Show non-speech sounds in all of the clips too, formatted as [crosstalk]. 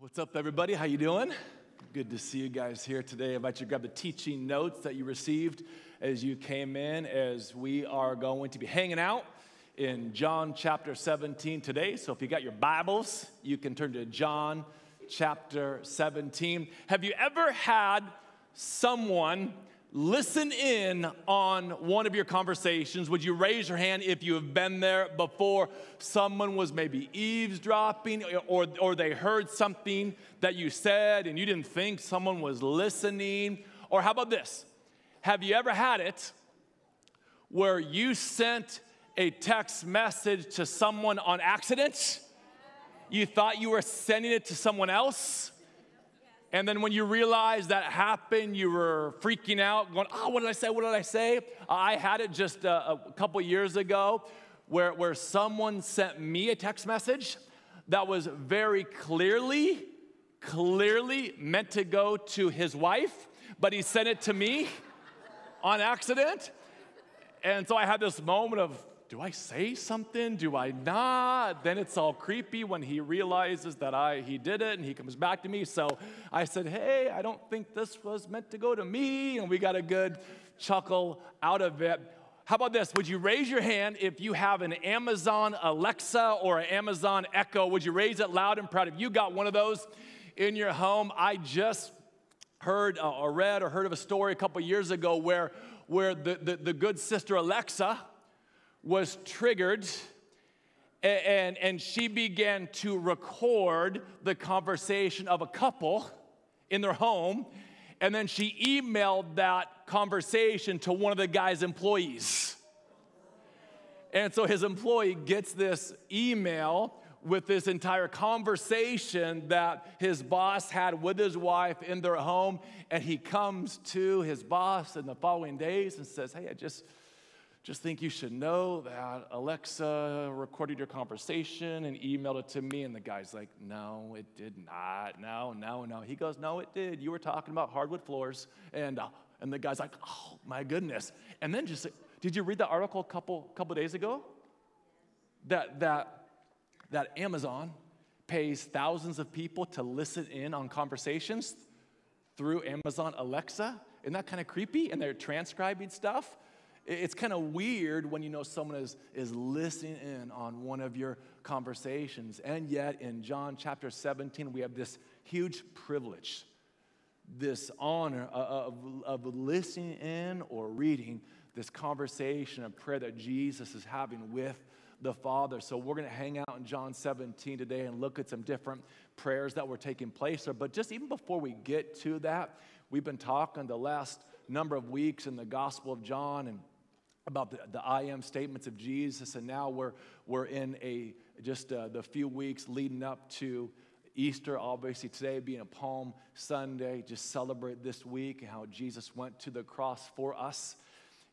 What's up, everybody? How you doing? Good to see you guys here today. I invite you to grab the teaching notes that you received as you came in, as we are going to be hanging out in John chapter 17 today. So if you got your Bibles, you can turn to John chapter 17. Have you ever had someone listen in on one of your conversations. Would you raise your hand if you have been there before? Someone was maybe eavesdropping or, or they heard something that you said and you didn't think someone was listening. Or how about this? Have you ever had it where you sent a text message to someone on accident? You thought you were sending it to someone else? And then when you realize that happened, you were freaking out, going, oh, what did I say? What did I say? I had it just a, a couple years ago where, where someone sent me a text message that was very clearly, clearly meant to go to his wife, but he sent it to me on accident. And so I had this moment of, do I say something? Do I not? Then it's all creepy when he realizes that I he did it and he comes back to me. So I said, "Hey, I don't think this was meant to go to me." And we got a good chuckle out of it. How about this? Would you raise your hand if you have an Amazon Alexa or an Amazon Echo? Would you raise it loud and proud? If you got one of those in your home, I just heard uh, or read or heard of a story a couple years ago where, where the, the, the good sister Alexa was triggered and, and she began to record the conversation of a couple in their home. And then she emailed that conversation to one of the guy's employees. And so his employee gets this email with this entire conversation that his boss had with his wife in their home. And he comes to his boss in the following days and says, Hey, I just just think you should know that Alexa recorded your conversation and emailed it to me. And the guy's like, No, it did not. No, no, no. He goes, No, it did. You were talking about hardwood floors. And, uh, and the guy's like, Oh, my goodness. And then just, did you read the article a couple, couple days ago? That, that, that Amazon pays thousands of people to listen in on conversations through Amazon Alexa. Isn't that kind of creepy? And they're transcribing stuff. It's kind of weird when you know someone is, is listening in on one of your conversations. And yet, in John chapter 17, we have this huge privilege, this honor of, of listening in or reading this conversation of prayer that Jesus is having with the Father. So, we're going to hang out in John 17 today and look at some different prayers that were taking place there. But just even before we get to that, we've been talking the last number of weeks in the Gospel of John and about the, the I am statements of Jesus, and now we're, we're in a just uh, the few weeks leading up to Easter, obviously today being a Palm Sunday, just celebrate this week how Jesus went to the cross for us.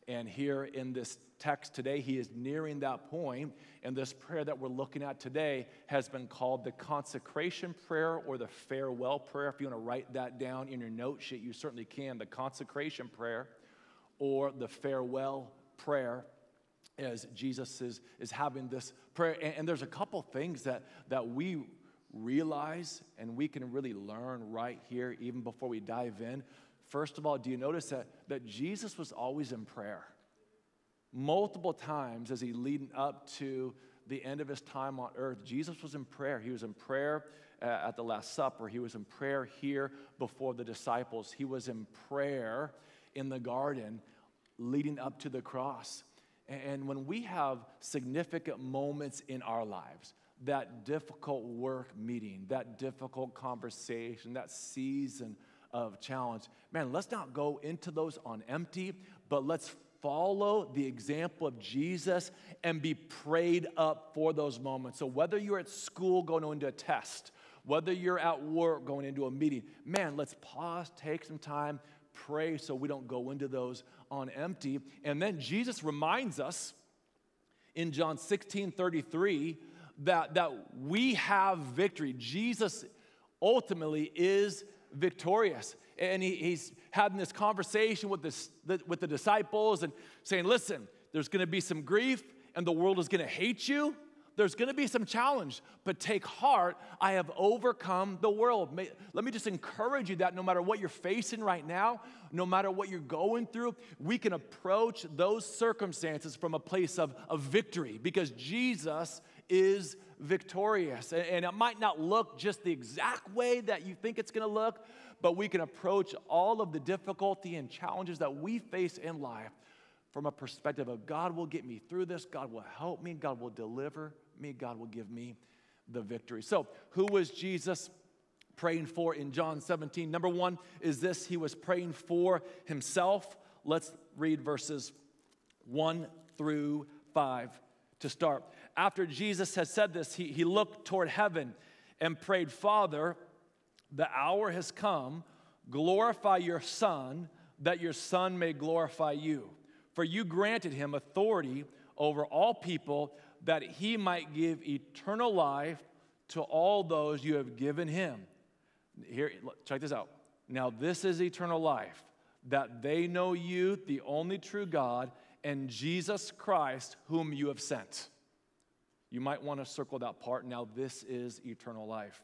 And here in this text today, he is nearing that point, and this prayer that we're looking at today has been called the consecration prayer or the farewell prayer. If you want to write that down in your note sheet, you certainly can. The consecration prayer or the farewell prayer as Jesus is, is having this prayer. And, and, there's a couple things that, that we realize and we can really learn right here, even before we dive in. First of all, do you notice that, that Jesus was always in prayer? Multiple times as he leading up to the end of his time on earth, Jesus was in prayer. He was in prayer uh, at the Last Supper. He was in prayer here before the disciples. He was in prayer in the garden leading up to the cross. And when we have significant moments in our lives, that difficult work meeting, that difficult conversation, that season of challenge, man, let's not go into those on empty, but let's follow the example of Jesus and be prayed up for those moments. So, whether you're at school going into a test, whether you're at work going into a meeting, man, let's pause, take some time, pray so we don't go into those on empty. And then Jesus reminds us in John 16 33 that, that we have victory. Jesus ultimately is victorious. And he, he's having this conversation with, this, with the disciples and saying, Listen, there's gonna be some grief, and the world is gonna hate you. There's going to be some challenge, but take heart. I have overcome the world. May, let me just encourage you that no matter what you're facing right now, no matter what you're going through, we can approach those circumstances from a place of, of victory because Jesus is victorious. And, and it might not look just the exact way that you think it's going to look, but we can approach all of the difficulty and challenges that we face in life from a perspective of God will get me through this, God will help me, God will deliver me, God will give me the victory. So, who was Jesus praying for in John 17? Number one is this He was praying for Himself. Let's read verses 1 through 5 to start. After Jesus had said this, he, he looked toward heaven and prayed, Father, the hour has come. Glorify your Son, that your Son may glorify you. For you granted him authority over all people that he might give eternal life to all those you have given him. Here, check this out. Now, this is eternal life, that they know you, the only true God, and Jesus Christ, whom you have sent. You might want to circle that part. Now, this is eternal life.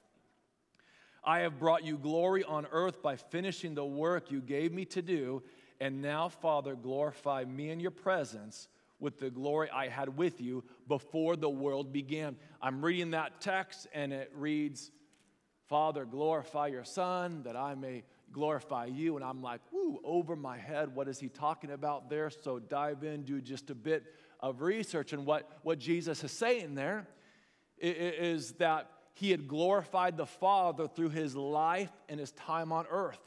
I have brought you glory on earth by finishing the work you gave me to do. And now, Father, glorify me in your presence with the glory I had with you before the world began. I'm reading that text and it reads, Father, glorify your Son that I may glorify you. And I'm like, whoo, over my head, what is he talking about there? So dive in, do just a bit of research. And what, what Jesus is saying there is that he had glorified the Father through his life and his time on earth.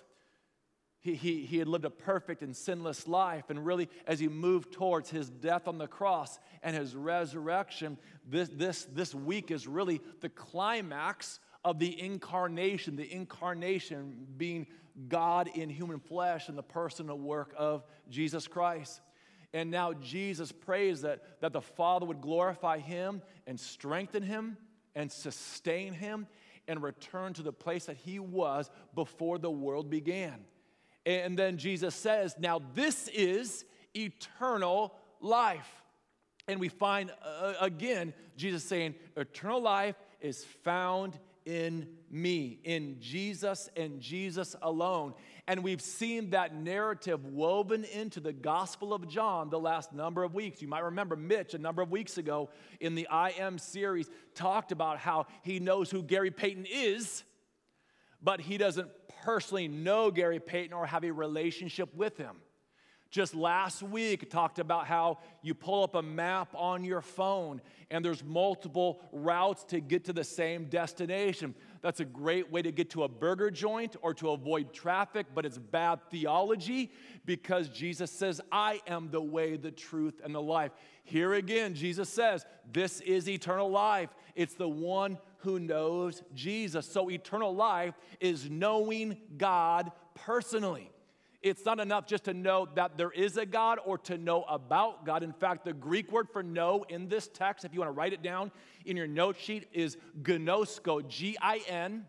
He, he, he had lived a perfect and sinless life. And really, as he moved towards his death on the cross and his resurrection, this, this, this week is really the climax of the incarnation, the incarnation being God in human flesh and the personal work of Jesus Christ. And now Jesus prays that, that the Father would glorify him and strengthen him and sustain him and return to the place that he was before the world began. And then Jesus says, Now this is eternal life. And we find uh, again Jesus saying, Eternal life is found in me, in Jesus and Jesus alone. And we've seen that narrative woven into the Gospel of John the last number of weeks. You might remember Mitch a number of weeks ago in the I Am series talked about how he knows who Gary Payton is, but he doesn't personally know Gary Payton or have a relationship with him. Just last week, talked about how you pull up a map on your phone and there's multiple routes to get to the same destination. That's a great way to get to a burger joint or to avoid traffic, but it's bad theology because Jesus says, I am the way, the truth, and the life. Here again, Jesus says, This is eternal life. It's the one who knows Jesus. So, eternal life is knowing God personally. It's not enough just to know that there is a God or to know about God. In fact, the Greek word for know in this text, if you want to write it down in your note sheet, is ginosko, G I N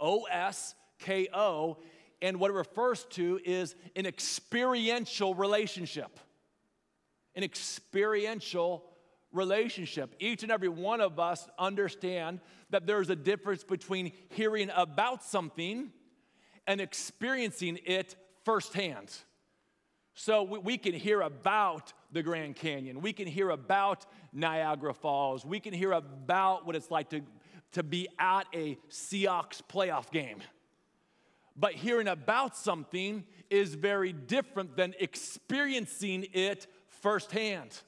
O S K O. And what it refers to is an experiential relationship. An experiential relationship. Each and every one of us understand that there's a difference between hearing about something and experiencing it firsthand. So we, can hear about the Grand Canyon. We can hear about Niagara Falls. We can hear about what it's like to, to be at a Seahawks playoff game. But hearing about something is very different than experiencing it firsthand.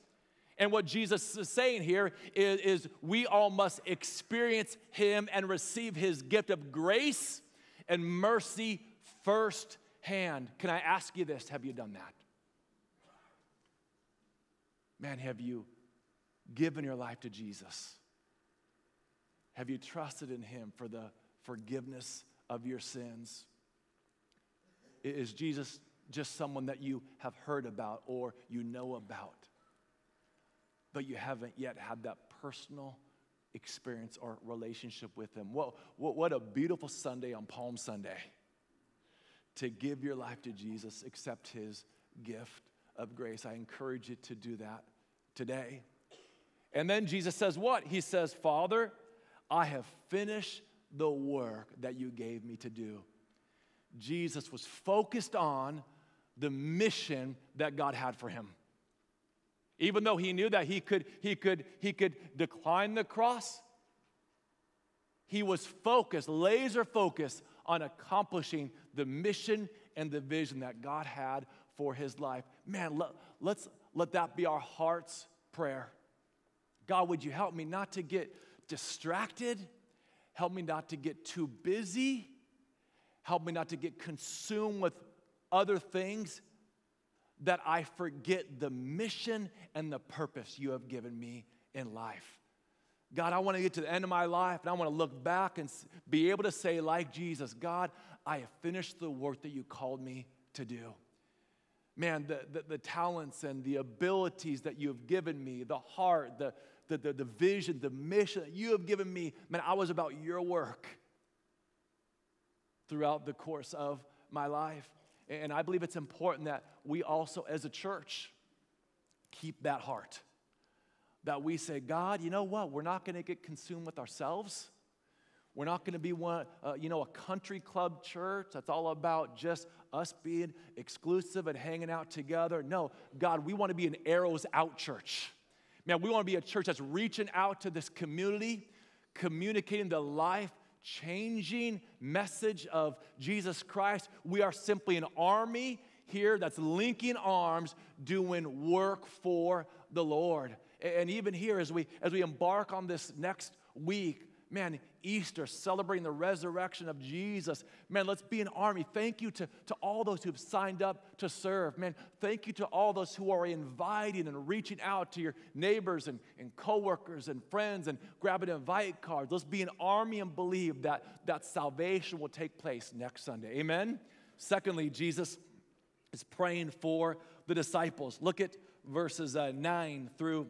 And what Jesus is saying here is, is, we all must experience Him and receive His gift of grace and mercy first hand. Can I ask you this? Have you done that? Man, have you given your life to Jesus? Have you trusted in Him for the forgiveness of your sins? Is Jesus just someone that you have heard about or you know about, but you haven't yet had that personal experience or relationship with Him? What, what, what a beautiful Sunday on Palm Sunday to give your life to Jesus, accept his gift of grace. I encourage you to do that today. And then Jesus says, What? He says, Father, I have finished the work that you gave me to do. Jesus was focused on the mission that God had for him. Even though he knew that he could, he could, he could decline the cross, he was focused, laser focused on accomplishing the mission and the vision that God had for his life. Man, let, let's let that be our heart's prayer. God, would you help me not to get distracted? Help me not to get too busy. Help me not to get consumed with other things that I forget the mission and the purpose you have given me in life. God, I want to get to the end of my life and I want to look back and be able to say, like Jesus, God, I have finished the work that you called me to do. Man, the, the, the talents and the abilities that you have given me, the heart, the, the, the, the vision, the mission that you have given me, man, I was about your work throughout the course of my life. And I believe it's important that we also, as a church, keep that heart. That we say, God, you know what? We're not going to get consumed with ourselves. We're not going to be one, uh, you know, a country club church that's all about just us being exclusive and hanging out together. No, God, we want to be an arrows out church. Man, we want to be a church that's reaching out to this community, communicating the life changing message of Jesus Christ. We are simply an army here that's linking arms, doing work for the Lord. And even here, as we, as we embark on this next week, man, Easter, celebrating the resurrection of Jesus. Man, let's be an army. Thank you to, to all those who've signed up to serve. Man, thank you to all those who are inviting and reaching out to your neighbors and, and coworkers and friends and grabbing invite cards. Let's be an army and believe that, that salvation will take place next Sunday. Amen? Secondly, Jesus is praying for the disciples. Look at verses uh, 9 through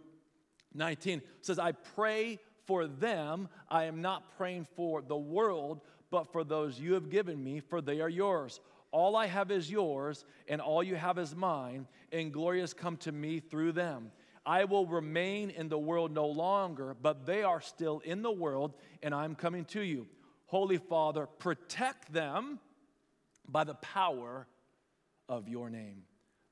19. It says, I pray for them. I am not praying for the world, but for those you have given me, for they are yours. All I have is yours, and all you have is mine, and glory has come to me through them. I will remain in the world no longer, but they are still in the world, and I'm coming to you. Holy Father, protect them by the power of your name,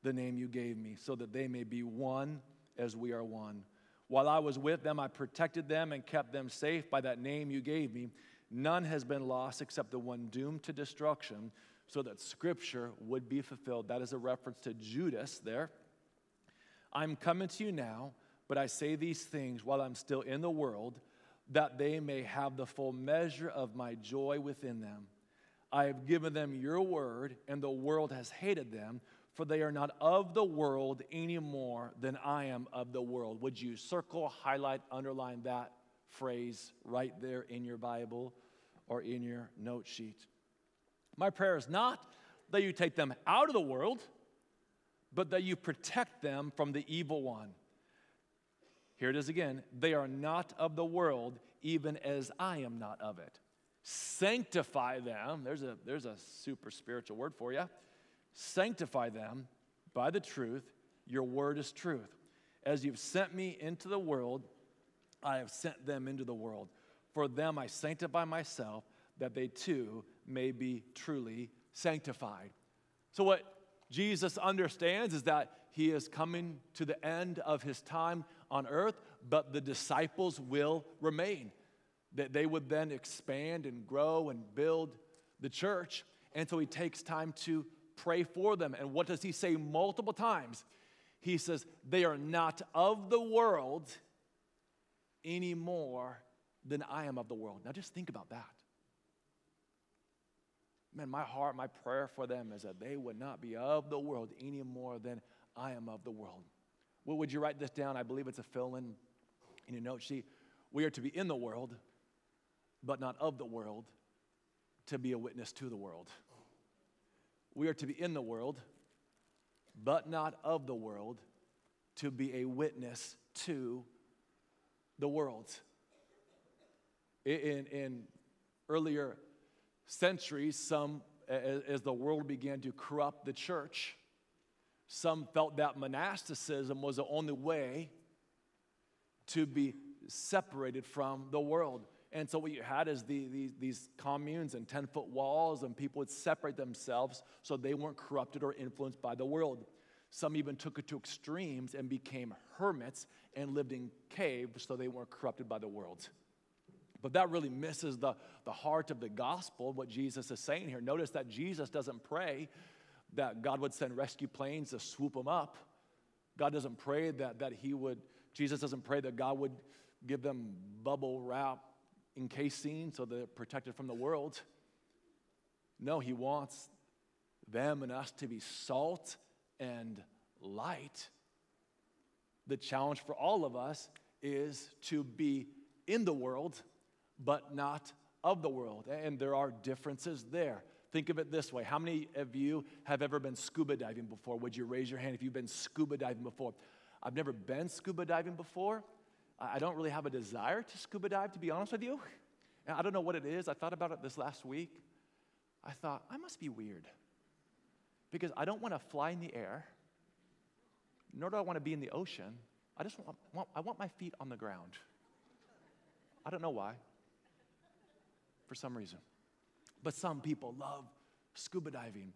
the name you gave me, so that they may be one as we are one. While I was with them, I protected them and kept them safe by that name you gave me. None has been lost except the one doomed to destruction, so that scripture would be fulfilled. That is a reference to Judas there. I'm coming to you now, but I say these things while I'm still in the world, that they may have the full measure of my joy within them. I have given them your word, and the world has hated them for they are not of the world any more than I am of the world. Would you circle, highlight, underline that phrase right there in your Bible or in your note sheet? My prayer is not that you take them out of the world, but that you protect them from the evil one. Here it is again. They are not of the world, even as I am not of it. Sanctify them. There's a, there's a super spiritual word for you Sanctify them by the truth. Your word is truth. As you've sent me into the world, I have sent them into the world. For them I sanctify myself, that they too may be truly sanctified. So, what Jesus understands is that he is coming to the end of his time on earth, but the disciples will remain. That they would then expand and grow and build the church. And so he takes time to pray for them. And what does he say multiple times? He says, They are not of the world any more than I am of the world. Now just think about that. Man, my heart, my prayer for them is that they would not be of the world any more than I am of the world. Well, would you write this down? I believe it's a fill in in your note sheet. We are to be in the world, but not of the world, to be a witness to the world. We are to be in the world, but not of the world, to be a witness to the world. In, in earlier centuries, some, as, as the world began to corrupt the church, some felt that monasticism was the only way to be separated from the world. And so what you had is the, the, these communes and 10 foot walls, and people would separate themselves so they weren't corrupted or influenced by the world. Some even took it to extremes and became hermits and lived in caves so they weren't corrupted by the world. But that really misses the, the heart of the gospel, what Jesus is saying here. Notice that Jesus doesn't pray that God would send rescue planes to swoop them up. God doesn't pray that, that He would, Jesus doesn't pray that God would give them bubble wrap encasing so they're protected from the world. No, He wants them and us to be salt and light. The challenge for all of us is to be in the world, but not of the world. And there are differences there. Think of it this way How many of you have ever been scuba diving before? Would you raise your hand if you've been scuba diving before? I've never been scuba diving before. I don't really have a desire to scuba dive, to be honest with you. And I don't know what it is. I thought about it this last week. I thought, I must be weird because I don't want to fly in the air, nor do I want to be in the ocean. I just want, want, I want my feet on the ground. I don't know why, for some reason. But some people love scuba diving.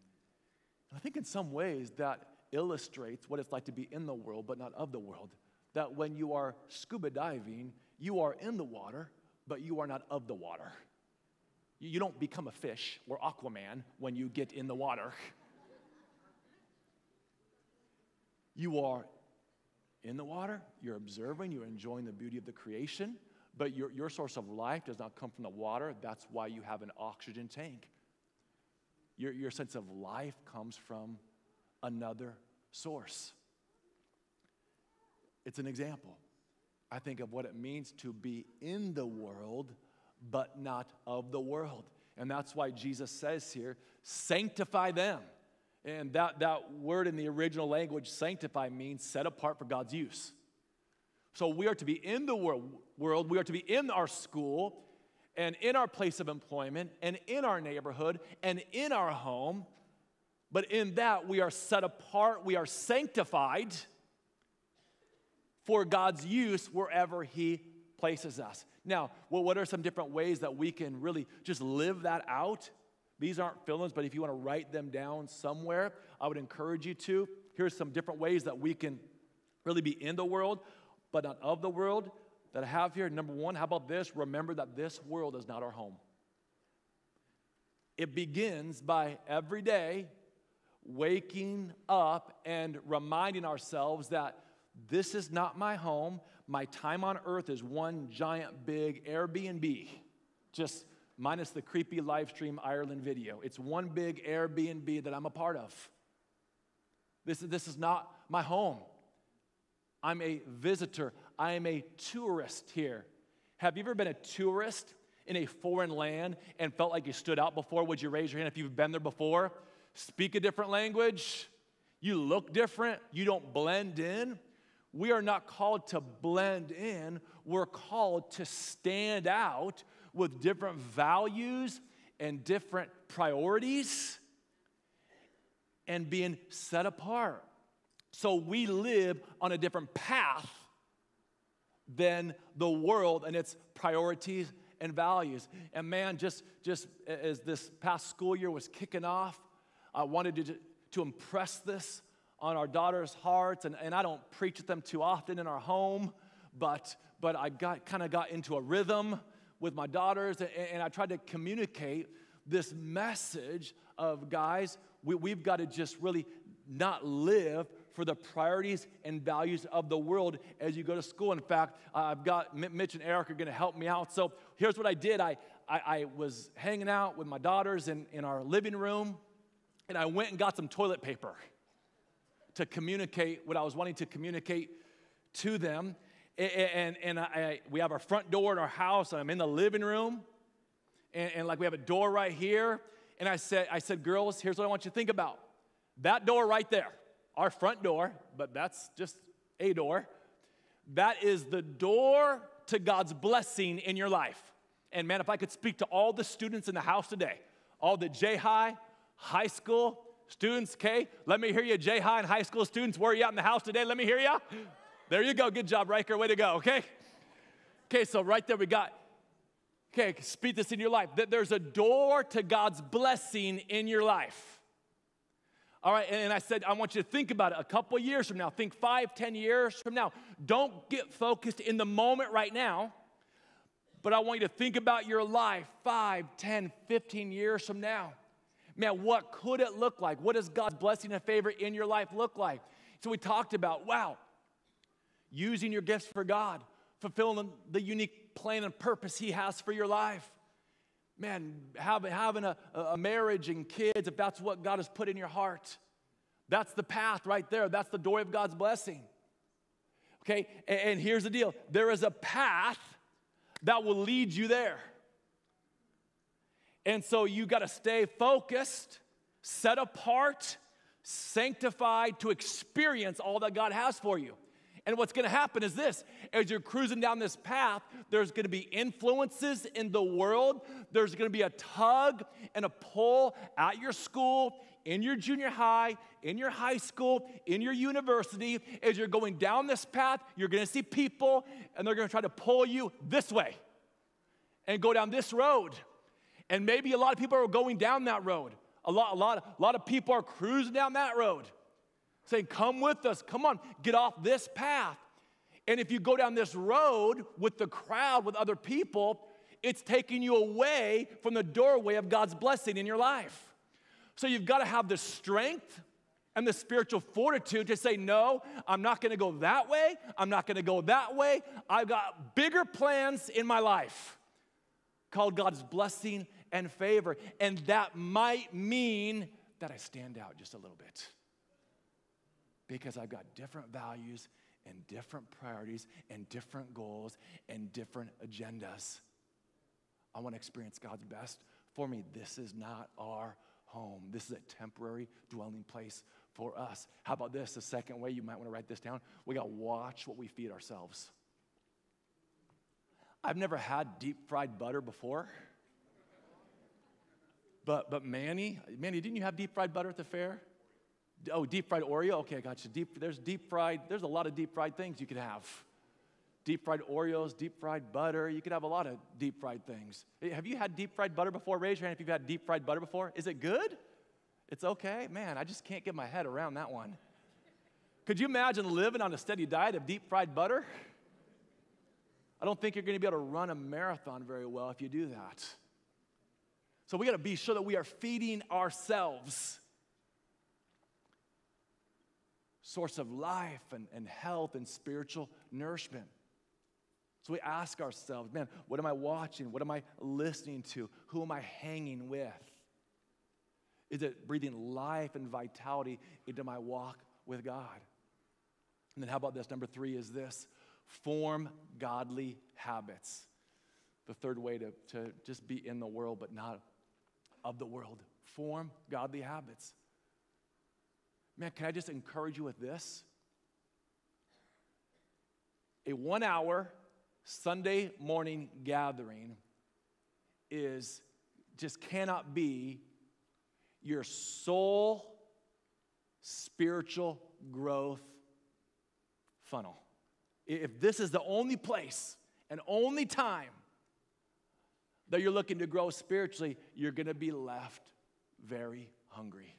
And I think in some ways that illustrates what it's like to be in the world, but not of the world. That when you are scuba diving, you are in the water, but you are not of the water. You don't become a fish or Aquaman when you get in the water. [laughs] You are in the water, you're observing, you're enjoying the beauty of the creation, but your, your source of life does not come from the water. That's why you have an oxygen tank. Your, your sense of life comes from another source. It's an example, I think, of what it means to be in the world, but not of the world. And that's why Jesus says here, sanctify them. And that, that word in the original language, sanctify, means set apart for God's use. So we are to be in the world, world, we are to be in our school and in our place of employment and in our neighborhood and in our home. But in that, we are set apart, we are sanctified for God's use wherever He places us. Now, well, what are some different ways that we can really just live that out? These aren't fill ins, but if you want to write them down somewhere, I would encourage you to. Here's some different ways that we can really be in the world, but not of the world that I have here. Number one, how about this? Remember that this world is not our home. It begins by every day waking up and reminding ourselves that this is not my home. My time on earth is one giant big Airbnb. Just minus the creepy live stream Ireland video. It's one big Airbnb that I'm a part of. This, this is not my home. I'm a visitor. I am a tourist here. Have you ever been a tourist in a foreign land and felt like you stood out before? Would you raise your hand if you've been there before? Speak a different language. You look different. You don't blend in. We are not called to blend in, we're called to stand out with different values and different priorities and being set apart. So we live on a different path than the world and its priorities and values. And man, just, just as this past school year was kicking off, I wanted to, to impress this on our daughters' hearts. And, and I don't preach at them too often in our home, but, but I got, kind of got into a rhythm with my daughters, and, and I tried to communicate this message of guys, we, we've got to just really not live for the priorities and values of the world as you go to school. In fact, I've got Mitch and Eric are going to help me out. So here's what I did I, I, I was hanging out with my daughters in, in our living room, and I went and got some toilet paper to communicate what I was wanting to communicate to them. And, and I, we have our front door in our house, and I'm in the living room, and, and like we have a door right here. And I said, I said, girls, here's what I want you to think about. That door right there, our front door, but that's just a door. That is the door to God's blessing in your life. And man, if I could speak to all the students in the house today, all the J High, high school students, K, let me hear you. J High and high school students, where are you out in the house today? Let me hear you. There you go. Good job, Riker. Way to go, okay? Okay, so right there we got, okay, speed this in your life, that there's a door to God's blessing in your life. All right, and I said, I want you to think about it a couple years from now. Think five, ten years from now. Don't get focused in the moment right now, but I want you to think about your life five, ten, fifteen years from now. Man, what could it look like? What does God's blessing and favor in your life look like? So we talked about, wow, using your gifts for God, fulfilling the unique plan and purpose He has for your life. Man, having, a, a marriage and kids, if that's what God has put in your heart, that's the path right there. That's the door of God's blessing. Okay, and here's the deal there is a path that will lead you there. And so you got to stay focused, set apart, sanctified to experience all that God has for you. And what's going to happen is this as you're cruising down this path, there's going to be influences in the world. There's going to be a tug and a pull at your school, in your junior high, in your high school, in your university. As you're going down this path, you're going to see people and they're going to try to pull you this way and go down this road. And maybe a lot of people are going down that road. A lot, a lot, a lot of people are cruising down that road saying, Come with us, come on, get off this path. And if you go down this road with the crowd, with other people, it's taking you away from the doorway of God's blessing in your life. So you've got to have the strength and the spiritual fortitude to say, No, I'm not going to go that way. I'm not going to go that way. I've got bigger plans in my life called God's blessing and favor. And that might mean that I stand out just a little bit because I've got different values and different priorities and different goals and different agendas. I want to experience God's best for me. This is not our home. This is a temporary dwelling place for us. How about this? The second way you might want to write this down we got to watch what we feed ourselves. I've never had deep fried butter before. But, but Manny, Manny, didn't you have deep fried butter at the fair? Oh, deep fried Oreo? Okay, I got you. Deep, there's deep fried, there's a lot of deep fried things you could have. Deep fried Oreos, deep fried butter. You could have a lot of deep fried things. Eh, have you had deep fried butter before? Raise your hand if you've had deep fried butter before. Is it good? It's okay? Man, I just can't get my head around that one. Could you imagine living on a steady diet of deep fried butter? I don't think you're going to be able to run a marathon very well if you do that. So we got to be sure that we are feeding ourselves source of life and, and health and spiritual nourishment. So we ask ourselves, man, what am I watching? What am I listening to? Who am I hanging with? Is it breathing life and vitality into my walk with God? And then how about this? Number three is this form godly habits. The third way to, to just be in the world but not of the world. Form godly habits. Man, can I just encourage you with this? A one hour Sunday morning gathering is just cannot be your sole spiritual growth funnel. If this is the only place and only time that you're looking to grow spiritually, you're going to be left very hungry.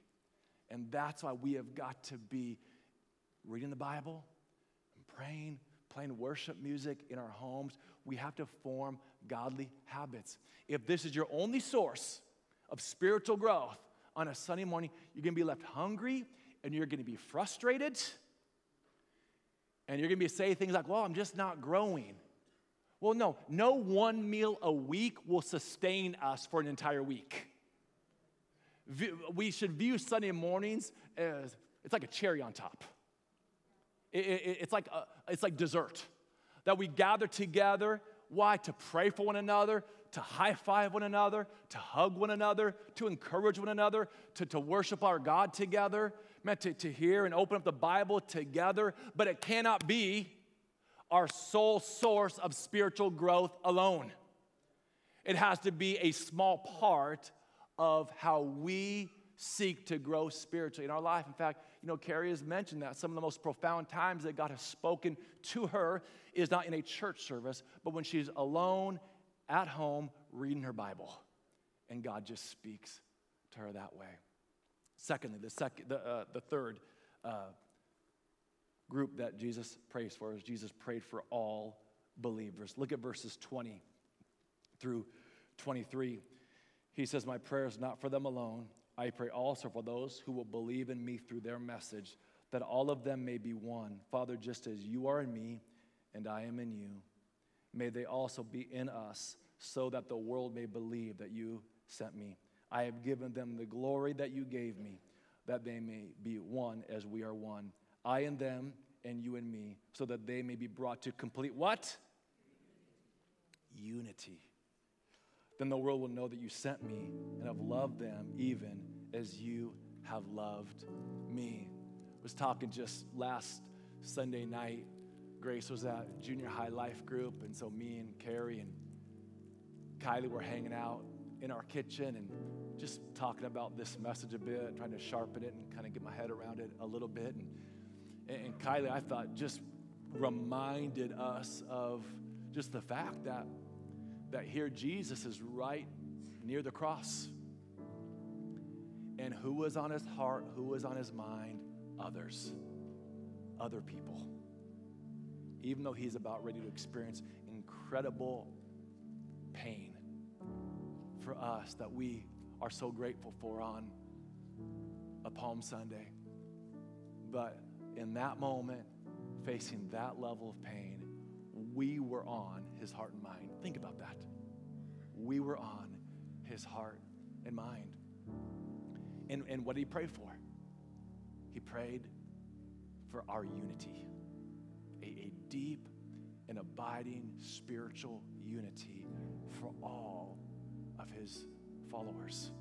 And that's why we have got to be reading the Bible and praying, playing worship music in our homes. We have to form godly habits. If this is your only source of spiritual growth on a Sunday morning, you're going to be left hungry and you're going to be frustrated. And you're going to be saying things like, well, I'm just not growing. Well, no, no one meal a week will sustain us for an entire week we should view Sunday mornings as it's like a cherry on top. It, it, it's, like a, it's like dessert that we gather together. Why? To pray for one another, to high five one another, to hug one another, to encourage one another, to, to worship our God together, meant to, to hear and open up the Bible together. But it cannot be our sole source of spiritual growth alone. It has to be a small part of how we seek to grow spiritually in our life. In fact, you know, Carrie has mentioned that some of the most profound times that God has spoken to her is not in a church service, but when she's alone at home reading her Bible. And God just speaks to her that way. Secondly, the, second, the, uh, the third uh, group that Jesus prays for is Jesus prayed for all believers. Look at verses 20 through 23. He says, My prayer is not for them alone. I pray also for those who will believe in me through their message, that all of them may be one. Father, just as you are in me and I am in you, may they also be in us, so that the world may believe that you sent me. I have given them the glory that you gave me, that they may be one as we are one. I and them, and you and me, so that they may be brought to complete what? Unity. Then the world will know that you sent me and have loved them even as you have loved me. I was talking just last Sunday night. Grace was at junior high life group, and so me and Carrie and Kylie were hanging out in our kitchen and just talking about this message a bit, trying to sharpen it and kind of get my head around it a little bit. And, and Kylie, I thought, just reminded us of just the fact that, that here Jesus is right near the cross. And who was on his heart, who was on his mind? Others, other people. Even though he's about ready to experience incredible pain for us that we are so grateful for on a Palm Sunday. But in that moment, facing that level of pain, we were on his heart and mind. Think about that. We were on his heart and mind. And, and what did he pray for? He prayed for our unity, a, a deep and abiding spiritual unity for all of his followers.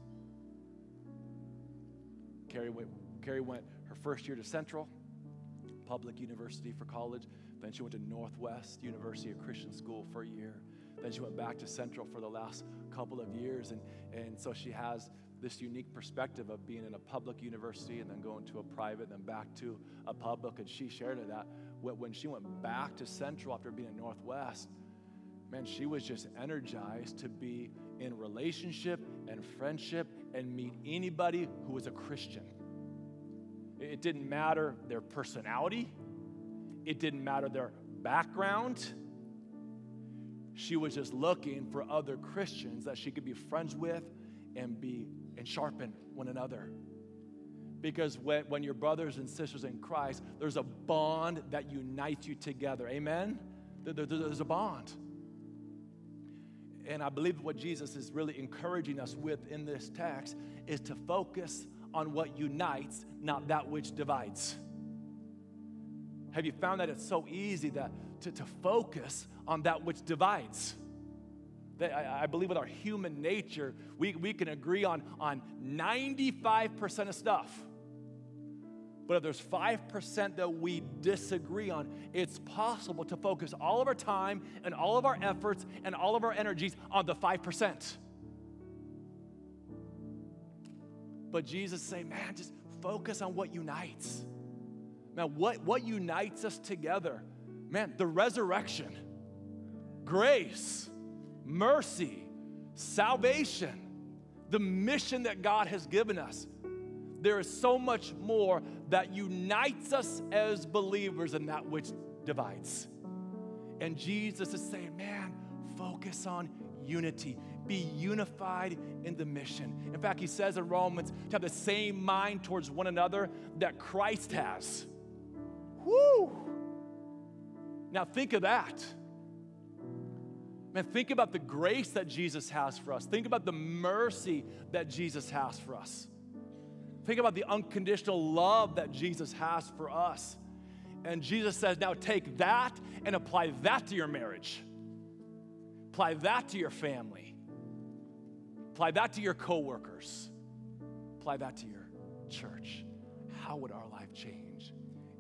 Carrie went, Carrie went her first year to Central, public university for college. Then she went to Northwest University, a Christian school, for a year. Then she went back to Central for the last couple of years. And, and so she has this unique perspective of being in a public university and then going to a private, then back to a public. And she shared that when she went back to Central after being at Northwest, man, she was just energized to be in relationship and friendship and meet anybody who was a Christian. It didn't matter their personality, it didn't matter their background. She was just looking for other Christians that she could be friends with and be and sharpen one another. Because when, when you're brothers and sisters in Christ, there's a bond that unites you together. Amen? There, there, there's a bond. And I believe what Jesus is really encouraging us with in this text is to focus on what unites, not that which divides. Have you found that it's so easy that to, to focus on that which divides? That I, I believe with our human nature, we, we can agree on, on 95% of stuff. But if there's 5% that we disagree on, it's possible to focus all of our time and all of our efforts and all of our energies on the 5%. But Jesus say, man, just focus on what unites. Man, what, what unites us together? Man, the resurrection, grace, mercy, salvation, the mission that God has given us there is so much more that unites us as believers than that which divides. And Jesus is saying, man, focus on unity. Be unified in the mission. In fact, he says in Romans to have the same mind towards one another that Christ has. Woo! Now think of that. Man, think about the grace that Jesus has for us. Think about the mercy that Jesus has for us. Think about the unconditional love that Jesus has for us. And Jesus says, now take that and apply that to your marriage. Apply that to your family. Apply that to your coworkers. Apply that to your church. How would our life change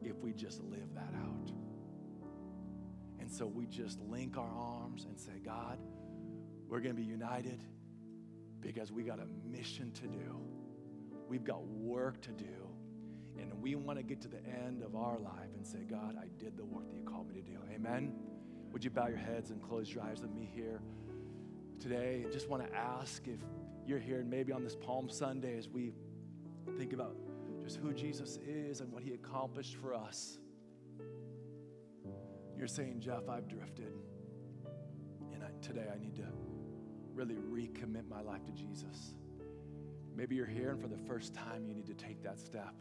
if we just live that out? And so we just link our arms and say, God, we're going to be united because we got a mission to do we've got work to do. And we want to get to the end of our life and say, God, I did the work that you called me to do. Amen. Would you bow your heads and close your eyes with me here today? And Just want to ask if you're here and maybe on this Palm Sunday as we think about just who Jesus is and what he accomplished for us. You're saying, Jeff, I've drifted. And I, today I need to really recommit my life to Jesus. Maybe you're here and for the first time you need to take that step.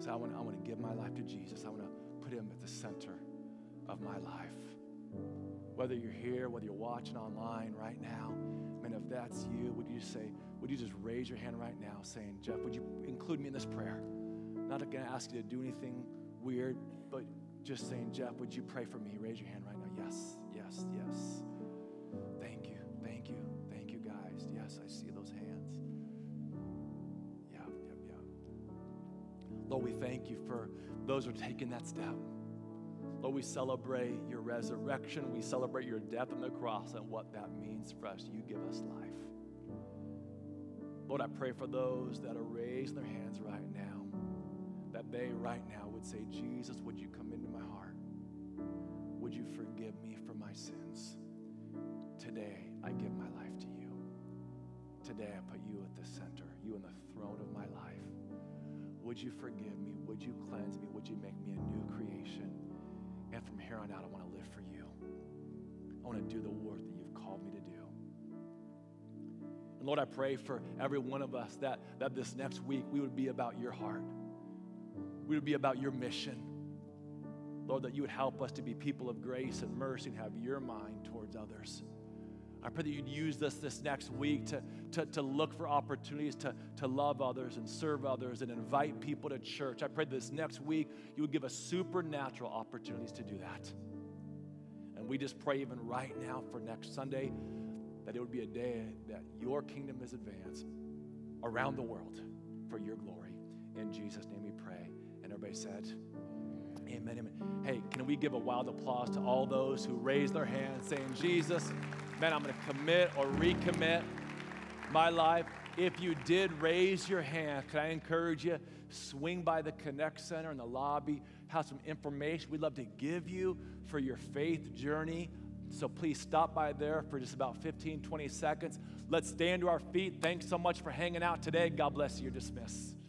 So I want, I want to give my life to Jesus. I want to put him at the center of my life. Whether you're here, whether you're watching online right now, man, if that's you, would you say, would you just raise your hand right now saying, Jeff, would you include me in this prayer? I'm not going to ask you to do anything weird, but just saying, Jeff, would you pray for me? Raise your hand right now. Yes, yes, yes. Lord, we thank you for those who are taking that step. Lord, we celebrate your resurrection. We celebrate your death on the cross and what that means for us. You give us life. Lord, I pray for those that are raising their hands right now, that they right now would say, Jesus, would you come into my heart? Would you forgive me for my sins? Today, I give my life to you. Today, I put you at the center, you in the throne of my life. Would you forgive me? Would you cleanse me? Would you make me a new creation? And from here on out, I want to live for you. I want to do the work that you've called me to do. And Lord, I pray for every one of us that, that this next week we would be about your heart. We would be about your mission. Lord, that you would help us to be people of grace and mercy and have your mind towards others. I pray that you'd use this this next week to, to, to look for opportunities to, to love others and serve others and invite people to church. I pray this next week you would give us supernatural opportunities to do that. And we just pray even right now for next Sunday that it would be a day that your kingdom is advanced around the world for your glory. In Jesus' name we pray. And everybody said, Amen, amen. Hey, can we give a wild applause to all those who raised their hands saying, Jesus, man, I'm going to commit or recommit my life. If you did raise your hand, can I encourage you? Swing by the Connect Center in the lobby, have some information we'd love to give you for your faith journey. So please stop by there for just about 15, 20 seconds. Let's stand to our feet. Thanks so much for hanging out today. God bless you. You're dismissed.